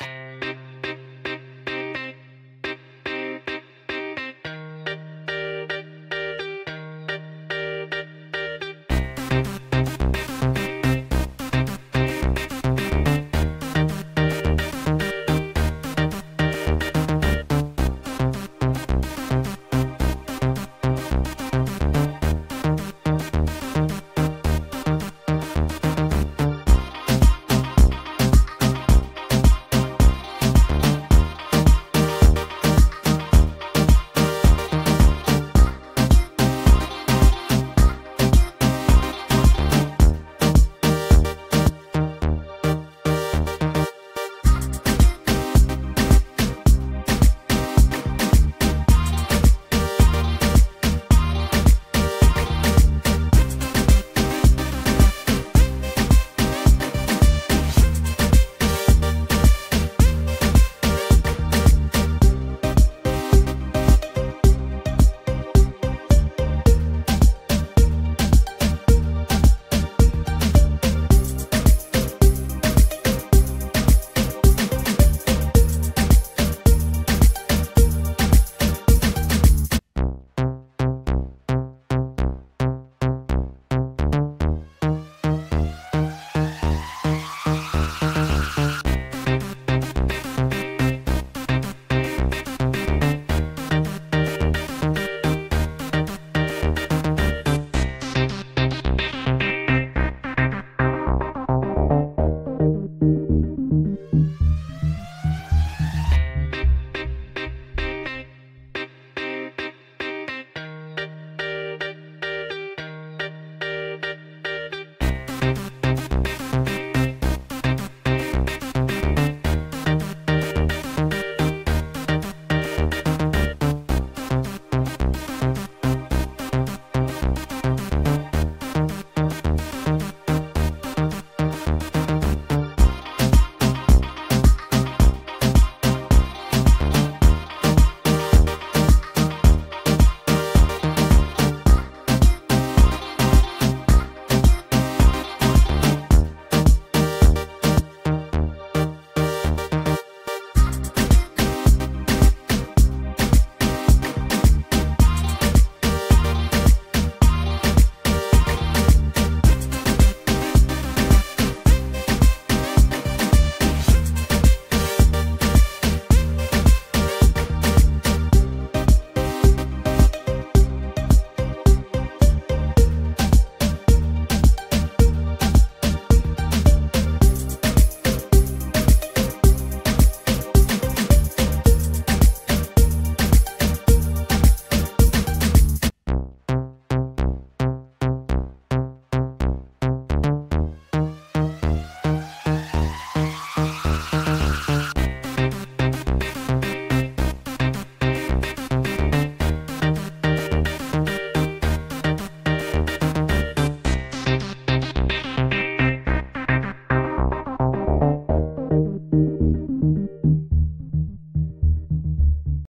Música